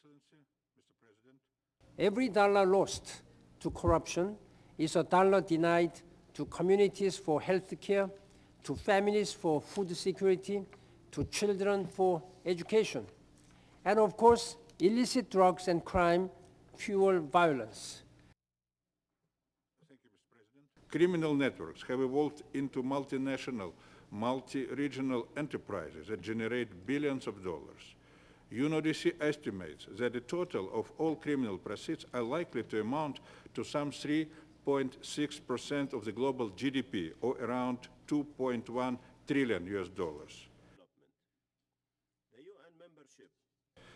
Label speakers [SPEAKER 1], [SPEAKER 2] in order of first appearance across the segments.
[SPEAKER 1] Excellency, Mr. President,
[SPEAKER 2] Every dollar lost to corruption is a dollar denied to communities for health care, to families for food security, to children for education. And of course, illicit drugs and crime fuel violence.
[SPEAKER 1] Thank you, Mr. President. Criminal networks have evolved into multinational, multi-regional enterprises that generate billions of dollars. UNODC estimates that the total of all criminal proceeds are likely to amount to some 3.6% of the global GDP, or around 2.1 trillion US dollars.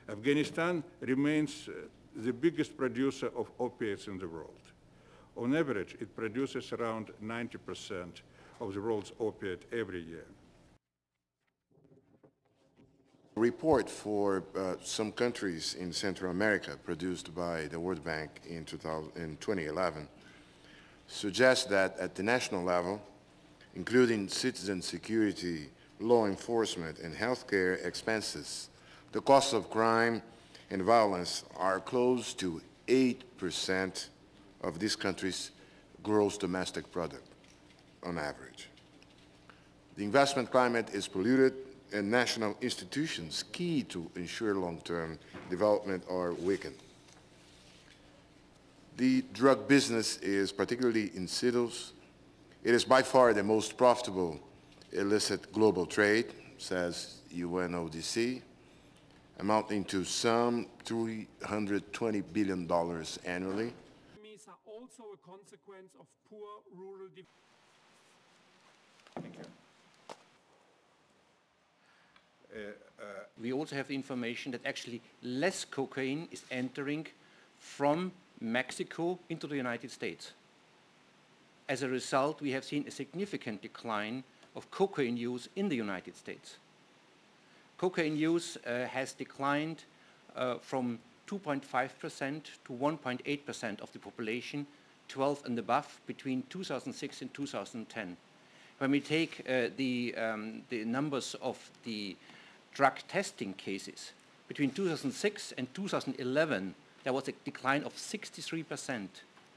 [SPEAKER 1] Afghanistan remains uh, the biggest producer of opiates in the world. On average, it produces around 90% of the world's opiate every year.
[SPEAKER 3] Report for uh, some countries in Central America produced by the World Bank in, 2000, in 2011 suggests that at the national level, including citizen security, law enforcement, and healthcare expenses, the costs of crime and violence are close to 8% of this country's gross domestic product on average. The investment climate is polluted and national institutions key to ensure long-term development are weakened. The drug business is particularly insidious. It is by far the most profitable illicit global trade, says UNODC, amounting to some $320 billion annually.
[SPEAKER 4] enemies are also a consequence of poor rural development.
[SPEAKER 1] Thank you.
[SPEAKER 5] We also have information that actually less cocaine is entering from Mexico into the United States. As a result, we have seen a significant decline of cocaine use in the United States. Cocaine use uh, has declined uh, from 2.5% to 1.8% of the population 12 and above between 2006 and 2010. When we take uh, the, um, the numbers of the drug testing cases, between 2006 and 2011, there was a decline of 63%.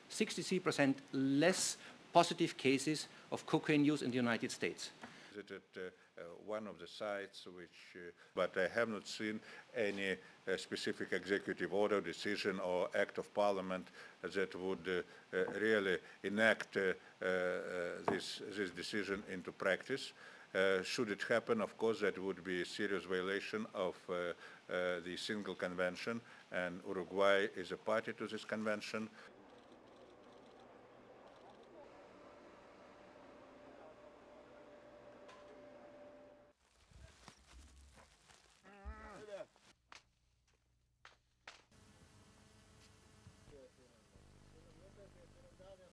[SPEAKER 5] 63% less positive cases of cocaine use in the United States.
[SPEAKER 1] Visited uh, uh, one of the sites which, uh, but I have not seen any uh, specific executive order, decision or act of parliament that would uh, uh, really enact this, this decision into practice. Uh, should it happen, of course, that would be a serious violation of uh, uh, the single convention, and Uruguay is a party to this convention.